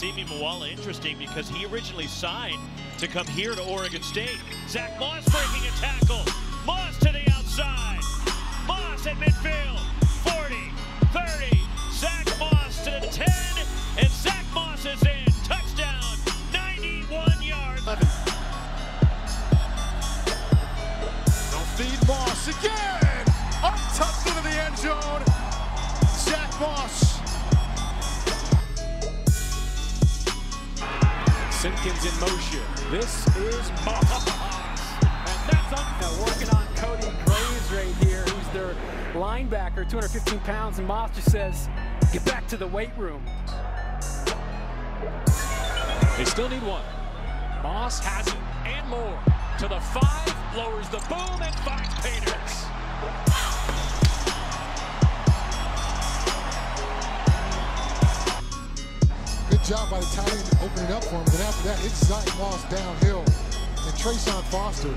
Simi Moala interesting because he originally signed to come here to Oregon State. Zack Moss breaking a tackle. Moss to the outside. Moss at midfield. 40, 30. Zack Moss to the 10. And Zack Moss is in. Touchdown. 91 yards. Don't feed Moss again. Untouched into the end zone. Zack Moss. Simpkins in motion. This is Moss. And that's up. Now working on Cody Graves right here, who's their linebacker, 215 pounds, and Moss just says, get back to the weight room. They still need one. Moss has it and more. To the five, lowers the boom and finds by the end to open it up for him. Then after that, it's Zack Moss downhill. And Trayshawn Foster.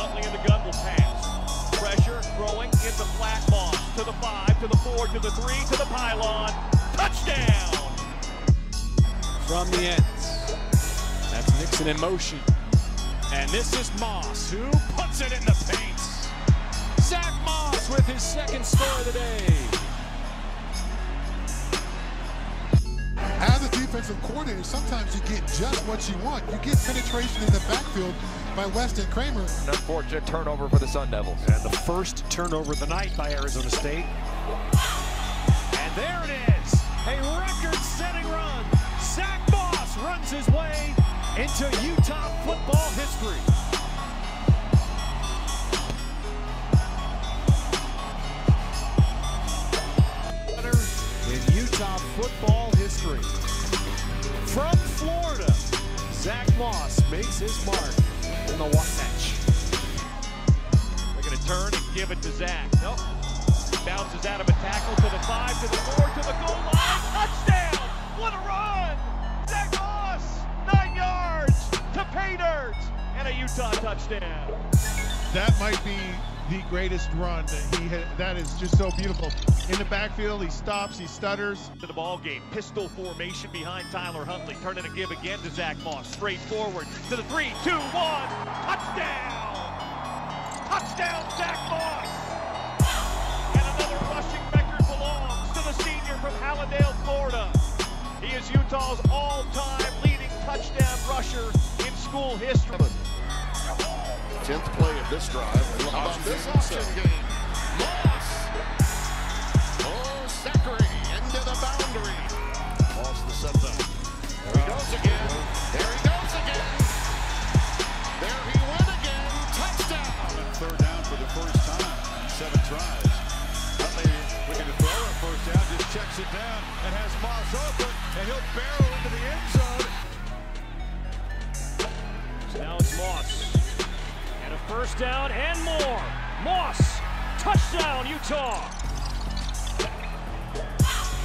Huntley in the gun will pass. Pressure, throwing, into flat Moss. To the five, to the four, to the three, to the pylon. Touchdown! From the ends. That's Nixon in motion. And this is Moss who puts it in the paint. Zack Moss with his second score of the day. Defensive coordinator, sometimes you get just what you want. You get penetration in the backfield by Weston Kramer. An unfortunate turnover for the Sun Devils. And the first turnover of the night by Arizona State. And there it is, a record-setting run. Zack Moss runs his way into Utah football history. In Utah football history. From Florida, Zack Moss makes his mark in the Wasatch. They're going to turn and give it to Zack. Nope. Bounces out of a tackle to the five, to the four, to the goal line. Ah, touchdown! What a run! Zack Moss, nine yards to Painters, and a Utah touchdown. That might be the greatest run that he had. That is just so beautiful. In the backfield, he stops, he stutters. To the ball game, pistol formation behind Tyler Huntley. Turning a give again to Zack Moss. Straight forward to the three, two, one. Touchdown! Touchdown, Zack Moss! And another rushing record belongs to the senior from Hallandale, Florida. He is Utah's all-time leading touchdown rusher in school history. 10th play of this drive. And how about this option game? Moss. Oh, Zachary into the boundary. Moss the setback. There he goes again. There he goes again. There he went again. Touchdown. Third down for the first time in seven tries. Huntley looking to throw it first down, just checks it down and has Moss open, and he'll barrel into the end zone. Now it's Moss. And a first down and more. Moss. Touchdown, Utah.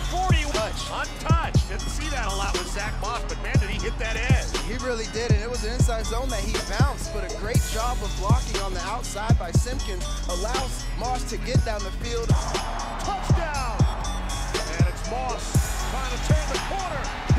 40 untouched. Didn't see that a lot with Zack Moss, but man, did he hit that edge. He really did, and it was an inside zone that he bounced, but a great job of blocking on the outside by Simpkins allows Moss to get down the field. Touchdown. And it's Moss trying to turn the corner.